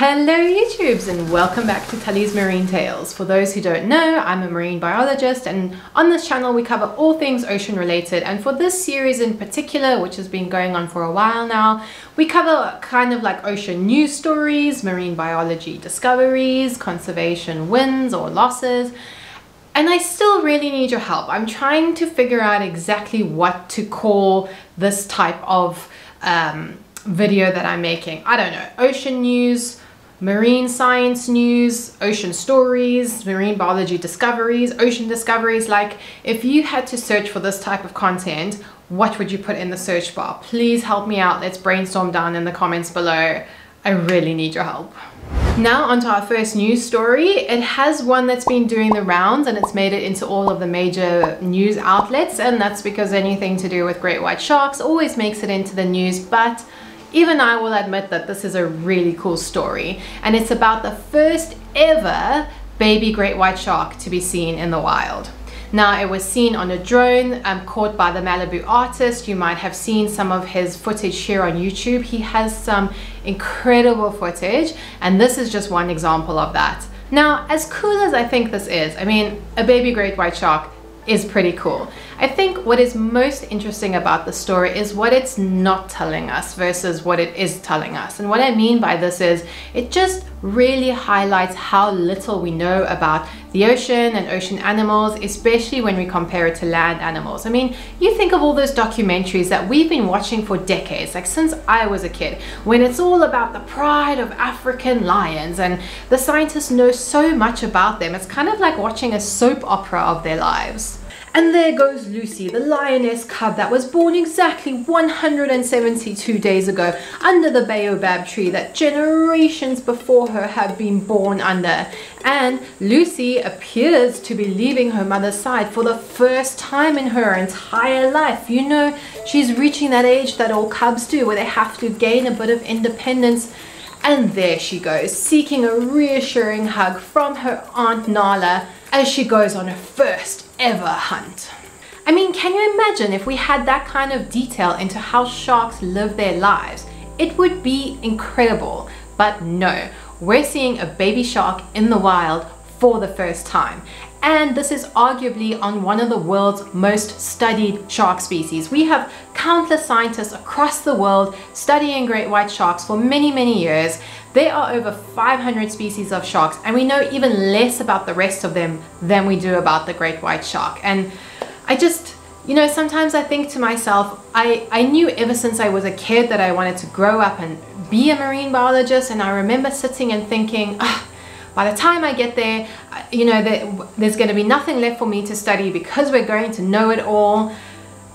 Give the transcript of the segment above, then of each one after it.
Hello YouTubes and welcome back to Telly's Marine Tales. For those who don't know, I'm a marine biologist and on this channel we cover all things ocean related and for this series in particular, which has been going on for a while now, we cover kind of like ocean news stories, marine biology discoveries, conservation wins or losses, and I still really need your help. I'm trying to figure out exactly what to call this type of um, video that I'm making. I don't know, ocean news, marine science news, ocean stories, marine biology discoveries, ocean discoveries. Like if you had to search for this type of content, what would you put in the search bar? Please help me out. Let's brainstorm down in the comments below. I really need your help. Now onto our first news story. It has one that's been doing the rounds and it's made it into all of the major news outlets and that's because anything to do with great white sharks always makes it into the news but even I will admit that this is a really cool story and it's about the first ever baby great white shark to be seen in the wild. Now it was seen on a drone um, caught by the Malibu artist. You might have seen some of his footage here on YouTube. He has some incredible footage and this is just one example of that. Now as cool as I think this is, I mean a baby great white shark is pretty cool. I think what is most interesting about the story is what it's not telling us versus what it is telling us. And what I mean by this is it just really highlights how little we know about the ocean and ocean animals, especially when we compare it to land animals. I mean, you think of all those documentaries that we've been watching for decades, like since I was a kid, when it's all about the pride of African lions and the scientists know so much about them. It's kind of like watching a soap opera of their lives. And there goes Lucy, the lioness cub that was born exactly 172 days ago under the baobab tree that generations before her have been born under. And Lucy appears to be leaving her mother's side for the first time in her entire life. You know, she's reaching that age that all cubs do where they have to gain a bit of independence and there she goes, seeking a reassuring hug from her Aunt Nala as she goes on her first ever hunt. I mean, can you imagine if we had that kind of detail into how sharks live their lives? It would be incredible, but no, we're seeing a baby shark in the wild for the first time. And this is arguably on one of the world's most studied shark species. We have countless scientists across the world studying great white sharks for many, many years. There are over 500 species of sharks and we know even less about the rest of them than we do about the great white shark. And I just, you know, sometimes I think to myself, I, I knew ever since I was a kid that I wanted to grow up and be a marine biologist and I remember sitting and thinking, oh, by the time I get there, you know, there's going to be nothing left for me to study because we're going to know it all.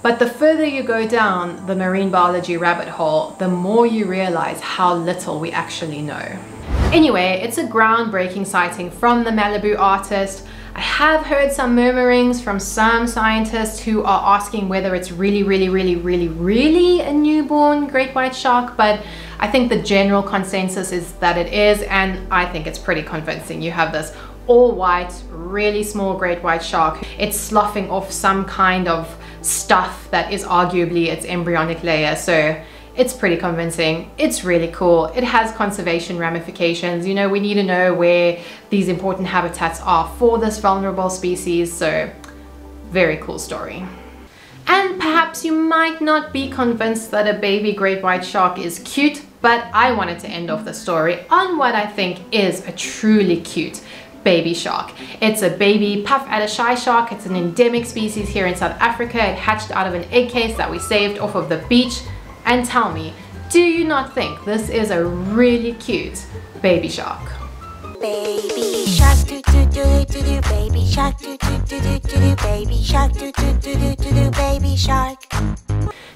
But the further you go down the marine biology rabbit hole, the more you realize how little we actually know. Anyway, it's a groundbreaking sighting from the Malibu artist. I have heard some murmurings from some scientists who are asking whether it's really, really, really, really, really a newborn great white shark, but I think the general consensus is that it is, and I think it's pretty convincing. You have this all white, really small great white shark. It's sloughing off some kind of stuff that is arguably its embryonic layer. So it's pretty convincing. It's really cool. It has conservation ramifications. You know, we need to know where these important habitats are for this vulnerable species. So very cool story. And perhaps you might not be convinced that a baby great white shark is cute, but I wanted to end off the story on what I think is a truly cute baby shark. It's a baby puff adder shy shark. It's an endemic species here in South Africa. It hatched out of an egg case that we saved off of the beach. And tell me, do you not think this is a really cute baby shark? Baby shark do do do do do baby shark do do do do do do baby shark do do do do do do baby shark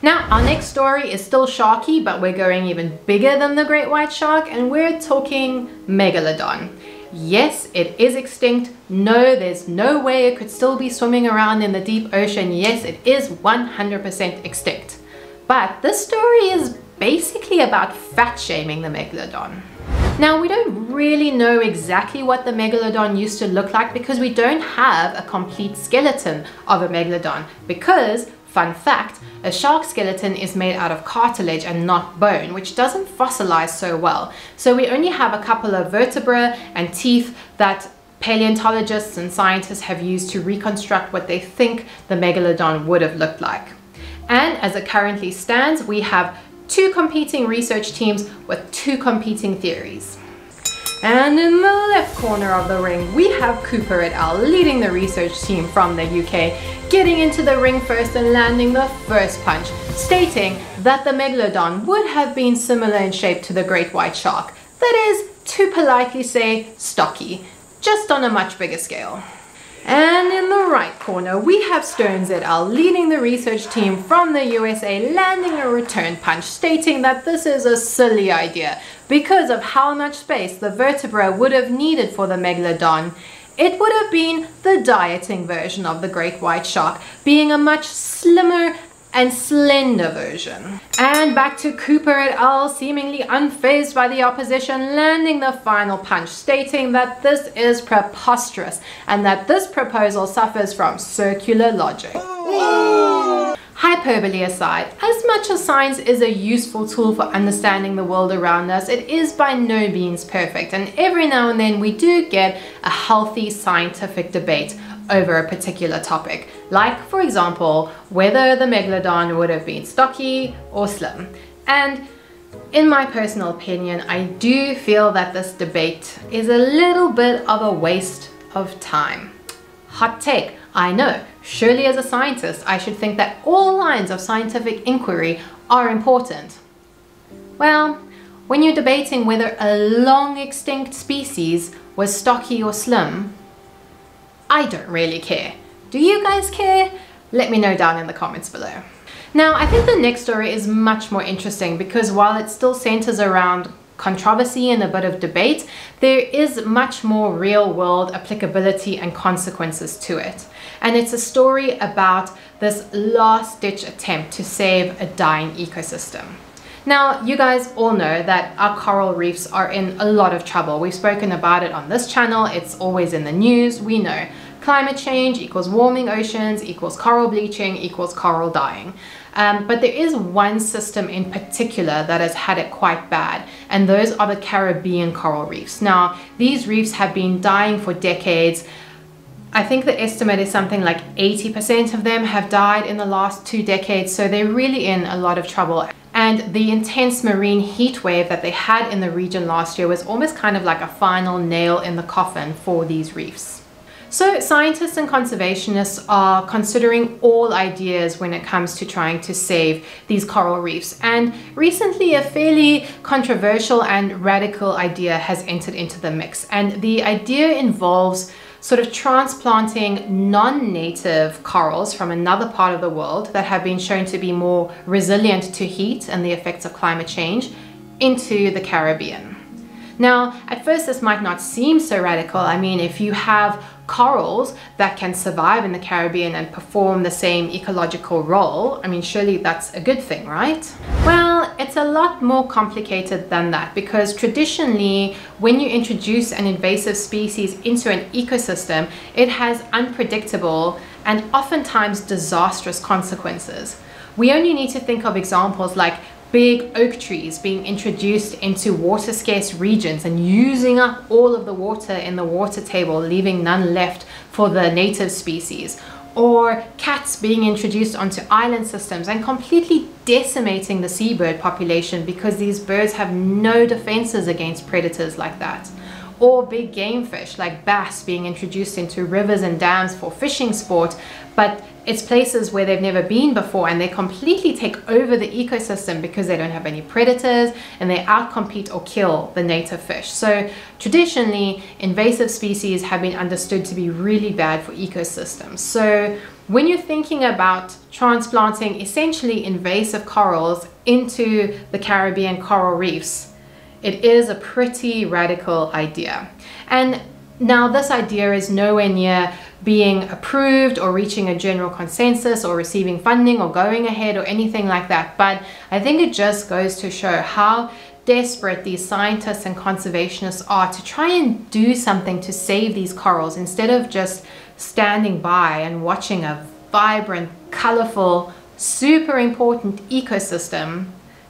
now, our next story is still sharky, but we're going even bigger than the great white shark, and we're talking megalodon. Yes, it is extinct. No, there's no way it could still be swimming around in the deep ocean. Yes, it is 100% extinct. But this story is basically about fat shaming the megalodon. Now we don't really know exactly what the megalodon used to look like because we don't have a complete skeleton of a megalodon because Fun fact, a shark skeleton is made out of cartilage and not bone, which doesn't fossilize so well. So we only have a couple of vertebrae and teeth that paleontologists and scientists have used to reconstruct what they think the megalodon would have looked like. And as it currently stands, we have two competing research teams with two competing theories. And in the left corner of the ring, we have Cooper et al. leading the research team from the UK, getting into the ring first and landing the first punch, stating that the Megalodon would have been similar in shape to the great white shark. That is, to politely say, stocky, just on a much bigger scale. And in the right corner, we have Sternes et al. leading the research team from the USA landing a return punch stating that this is a silly idea because of how much space the vertebra would have needed for the megalodon. It would have been the dieting version of the great white shark, being a much slimmer and slender version. And back to Cooper et al. seemingly unfazed by the opposition, landing the final punch, stating that this is preposterous and that this proposal suffers from circular logic. Hyperbole aside, as much as science is a useful tool for understanding the world around us, it is by no means perfect and every now and then we do get a healthy scientific debate over a particular topic. Like, for example, whether the megalodon would have been stocky or slim. And in my personal opinion, I do feel that this debate is a little bit of a waste of time. Hot take, I know. Surely as a scientist, I should think that all lines of scientific inquiry are important. Well, when you're debating whether a long extinct species was stocky or slim, I don't really care. Do you guys care? Let me know down in the comments below. Now, I think the next story is much more interesting because while it still centers around controversy and a bit of debate, there is much more real world applicability and consequences to it. And it's a story about this last ditch attempt to save a dying ecosystem. Now, you guys all know that our coral reefs are in a lot of trouble. We've spoken about it on this channel. It's always in the news. We know climate change equals warming oceans equals coral bleaching equals coral dying. Um, but there is one system in particular that has had it quite bad, and those are the Caribbean coral reefs. Now, these reefs have been dying for decades. I think the estimate is something like 80% of them have died in the last two decades, so they're really in a lot of trouble. And the intense marine heat wave that they had in the region last year was almost kind of like a final nail in the coffin for these reefs. So scientists and conservationists are considering all ideas when it comes to trying to save these coral reefs. And recently a fairly controversial and radical idea has entered into the mix. And the idea involves sort of transplanting non-native corals from another part of the world that have been shown to be more resilient to heat and the effects of climate change into the Caribbean. Now, at first this might not seem so radical. I mean, if you have corals that can survive in the Caribbean and perform the same ecological role, I mean, surely that's a good thing, right? Well, it's a lot more complicated than that because traditionally, when you introduce an invasive species into an ecosystem, it has unpredictable and oftentimes disastrous consequences. We only need to think of examples like big oak trees being introduced into water scarce regions and using up all of the water in the water table, leaving none left for the native species. Or cats being introduced onto island systems and completely decimating the seabird population because these birds have no defenses against predators like that or big game fish like bass being introduced into rivers and dams for fishing sport, but it's places where they've never been before and they completely take over the ecosystem because they don't have any predators and they outcompete or kill the native fish. So traditionally, invasive species have been understood to be really bad for ecosystems. So when you're thinking about transplanting essentially invasive corals into the Caribbean coral reefs, it is a pretty radical idea. And now this idea is nowhere near being approved or reaching a general consensus or receiving funding or going ahead or anything like that. But I think it just goes to show how desperate these scientists and conservationists are to try and do something to save these corals instead of just standing by and watching a vibrant, colorful super important ecosystem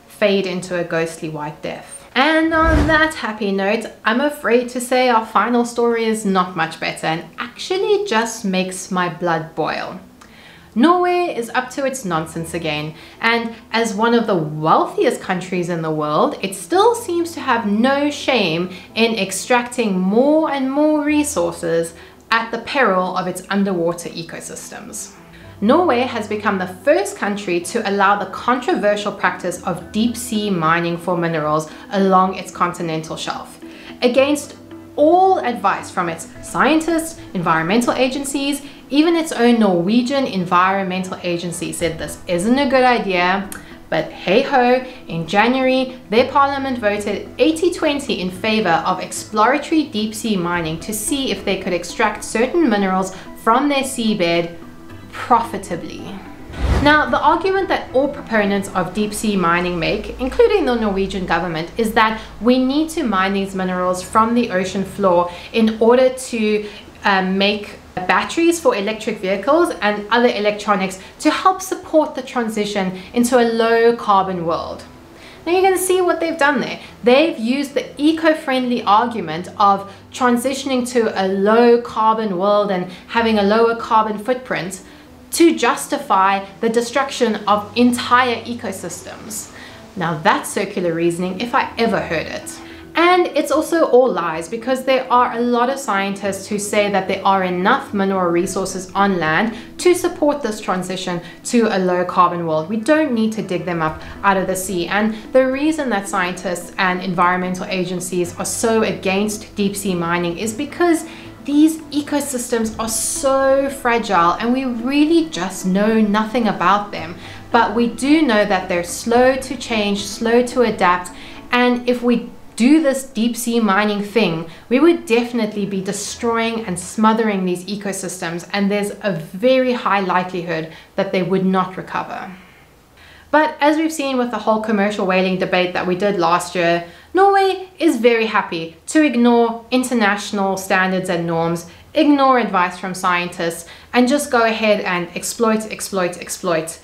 fade into a ghostly white death. And on that happy note, I'm afraid to say our final story is not much better and actually just makes my blood boil. Norway is up to its nonsense again, and as one of the wealthiest countries in the world, it still seems to have no shame in extracting more and more resources at the peril of its underwater ecosystems. Norway has become the first country to allow the controversial practice of deep sea mining for minerals along its continental shelf, against all advice from its scientists, environmental agencies, even its own Norwegian environmental agency said this isn't a good idea. But hey ho, in January, their parliament voted 80-20 in favor of exploratory deep sea mining to see if they could extract certain minerals from their seabed profitably. Now, the argument that all proponents of deep sea mining make, including the Norwegian government, is that we need to mine these minerals from the ocean floor in order to um, make batteries for electric vehicles and other electronics to help support the transition into a low carbon world. Now you can see what they've done there. They've used the eco-friendly argument of transitioning to a low carbon world and having a lower carbon footprint to justify the destruction of entire ecosystems. Now that's circular reasoning if I ever heard it. And it's also all lies because there are a lot of scientists who say that there are enough mineral resources on land to support this transition to a low carbon world. We don't need to dig them up out of the sea. And the reason that scientists and environmental agencies are so against deep sea mining is because these ecosystems are so fragile and we really just know nothing about them. But we do know that they're slow to change, slow to adapt, and if we do this deep sea mining thing, we would definitely be destroying and smothering these ecosystems, and there's a very high likelihood that they would not recover. But as we've seen with the whole commercial whaling debate that we did last year, Norway is very happy to ignore international standards and norms, ignore advice from scientists, and just go ahead and exploit, exploit, exploit.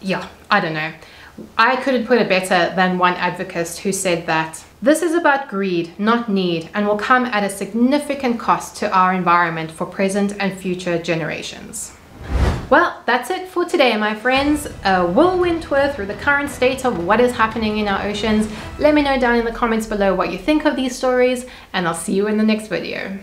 Yeah, I don't know. I couldn't put it better than one advocate who said that this is about greed, not need, and will come at a significant cost to our environment for present and future generations. Well, that's it for today, my friends. Uh, A whirlwind tour through the current state of what is happening in our oceans. Let me know down in the comments below what you think of these stories, and I'll see you in the next video.